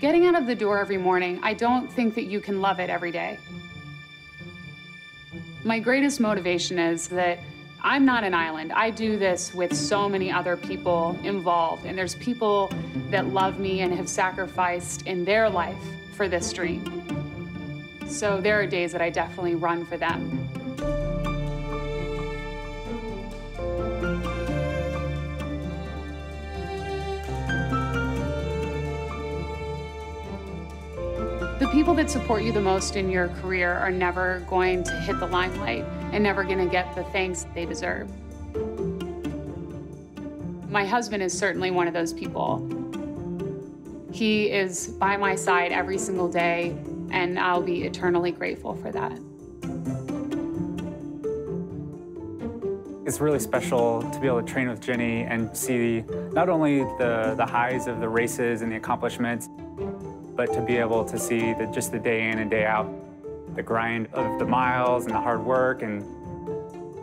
Getting out of the door every morning, I don't think that you can love it every day. My greatest motivation is that I'm not an island. I do this with so many other people involved, and there's people that love me and have sacrificed in their life for this dream. So there are days that I definitely run for them. The people that support you the most in your career are never going to hit the limelight and never going to get the thanks they deserve. My husband is certainly one of those people. He is by my side every single day, and I'll be eternally grateful for that. It's really special to be able to train with Jenny and see not only the, the highs of the races and the accomplishments, but to be able to see the, just the day in and day out, the grind of the miles and the hard work and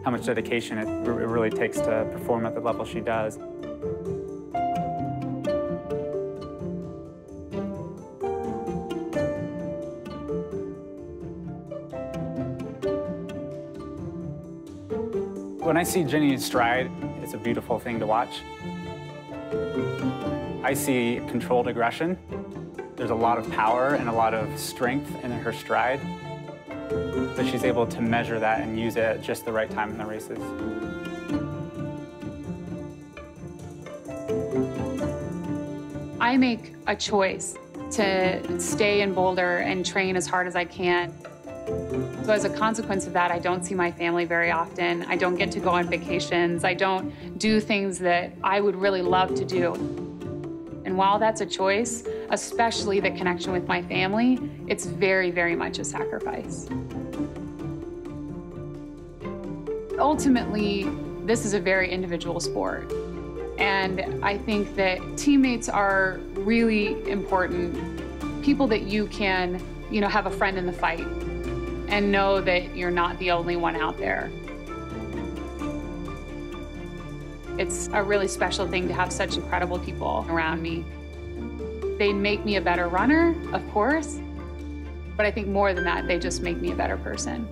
how much dedication it, it really takes to perform at the level she does. When I see Jenny stride, it's a beautiful thing to watch. I see controlled aggression there's a lot of power and a lot of strength in her stride, but she's able to measure that and use it at just the right time in the races. I make a choice to stay in Boulder and train as hard as I can. So as a consequence of that, I don't see my family very often. I don't get to go on vacations. I don't do things that I would really love to do. And while that's a choice, especially the connection with my family, it's very, very much a sacrifice. Ultimately, this is a very individual sport. And I think that teammates are really important. People that you can, you know, have a friend in the fight and know that you're not the only one out there. It's a really special thing to have such incredible people around me. They make me a better runner, of course, but I think more than that, they just make me a better person.